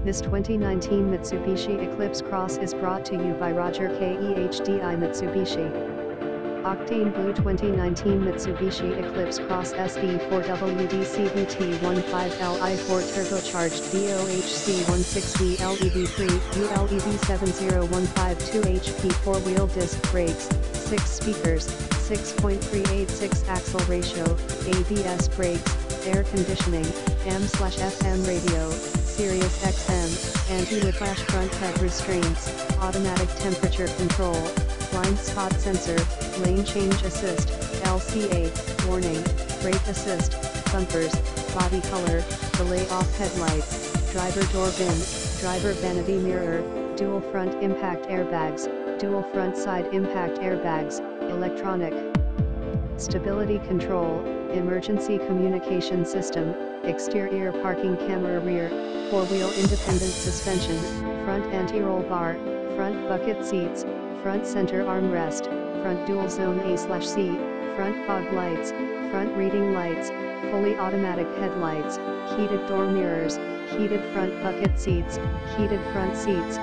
This 2019 Mitsubishi Eclipse Cross is brought to you by Roger KEHDI Mitsubishi. Octane Blue 2019 Mitsubishi Eclipse Cross SE4WD CVT15LI4 Turbocharged DOHC16V LEV3 ULEV70152 HP 4-wheel disc brakes, 6 speakers, 6.386 axle ratio, ABS brakes, air conditioning, AM/FM radio, Sirius XM, anti-whiplash front head restraints, automatic temperature control, blind spot sensor, lane change assist, LCA, warning, brake assist, bumpers, body color, delay off headlights, driver door bin, driver vanity mirror, dual front impact airbags, dual front side impact airbags, electronic stability control, emergency communication system, exterior parking camera rear, four-wheel independent suspension, front anti-roll bar, front bucket seats, front center armrest, front dual zone A/C, front fog lights, front reading lights, fully automatic headlights, heated door mirrors, heated front bucket seats, heated front seats,